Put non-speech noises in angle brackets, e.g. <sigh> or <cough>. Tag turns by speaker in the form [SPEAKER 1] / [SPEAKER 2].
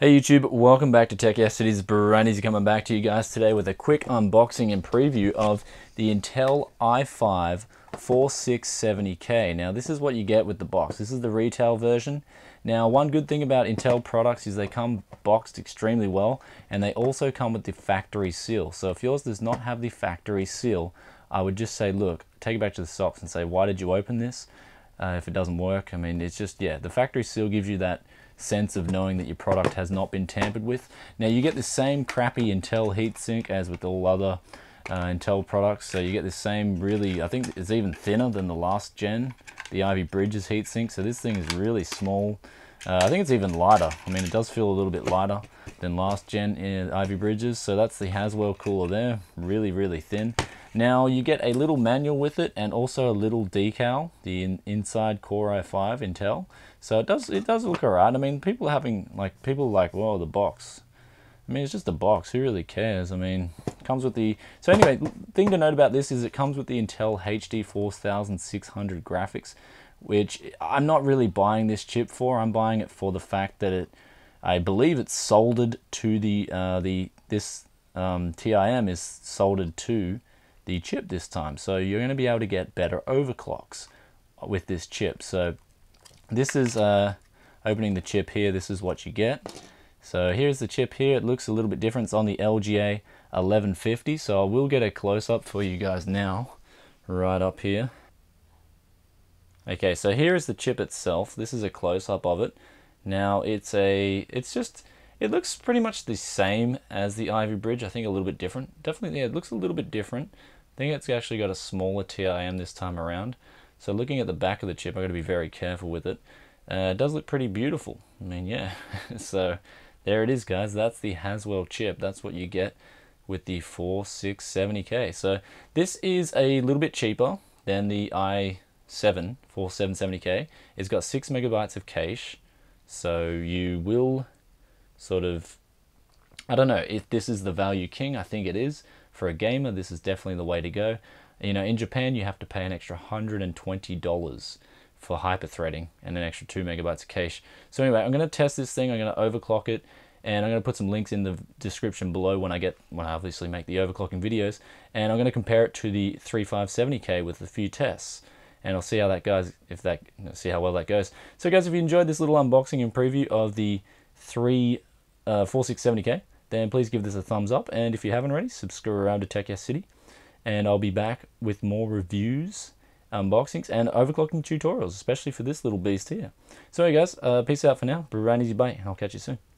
[SPEAKER 1] Hey YouTube, welcome back to Tech Yesterdays. Brian's coming back to you guys today with a quick unboxing and preview of the Intel i5 4670K. Now this is what you get with the box. This is the retail version. Now one good thing about Intel products is they come boxed extremely well and they also come with the factory seal. So if yours does not have the factory seal, I would just say look, take it back to the socks and say why did you open this uh, if it doesn't work. I mean it's just yeah, the factory seal gives you that sense of knowing that your product has not been tampered with. Now you get the same crappy Intel heatsink as with all other uh, Intel products. So you get the same really, I think it's even thinner than the last gen, the Ivy Bridges heatsink. So this thing is really small. Uh, I think it's even lighter. I mean, it does feel a little bit lighter than last gen in Ivy Bridges. So that's the Haswell cooler there, really, really thin. Now you get a little manual with it and also a little decal, the in inside Core i5 Intel. So it does it does look alright. I mean, people having like people like, whoa, the box. I mean, it's just a box. Who really cares? I mean, comes with the. So anyway, thing to note about this is it comes with the Intel HD 4600 graphics, which I'm not really buying this chip for. I'm buying it for the fact that it, I believe it's soldered to the uh, the this um, TIM is soldered to the chip this time. So you're going to be able to get better overclocks with this chip. So this is uh, opening the chip here. This is what you get. So here's the chip here. It looks a little bit different. It's on the LGA 1150. So I will get a close-up for you guys now, right up here. Okay, so here is the chip itself. This is a close-up of it. Now it's a, it's just, it looks pretty much the same as the Ivy Bridge. I think a little bit different. Definitely, yeah, it looks a little bit different I think it's actually got a smaller TIM this time around. So looking at the back of the chip, I've got to be very careful with it. Uh, it does look pretty beautiful. I mean, yeah. <laughs> so there it is, guys. That's the Haswell chip. That's what you get with the 4670K. So this is a little bit cheaper than the i7 4770K. It's got 6 megabytes of cache. So you will sort of, I don't know if this is the value king. I think it is for a gamer, this is definitely the way to go. You know, in Japan, you have to pay an extra $120 for hyperthreading and an extra 2 megabytes of cache. So anyway, I'm going to test this thing. I'm going to overclock it and I'm going to put some links in the description below when I get when I obviously make the overclocking videos and I'm going to compare it to the 3570K with a few tests and I'll see how that goes if that see how well that goes. So guys, if you enjoyed this little unboxing and preview of the 3 uh, 4670K, then please give this a thumbs up. And if you haven't already, subscribe around to Tech Yes City. And I'll be back with more reviews, unboxings, and overclocking tutorials, especially for this little beast here. So, hey guys, uh, peace out for now. Easy Bite, and I'll catch you soon.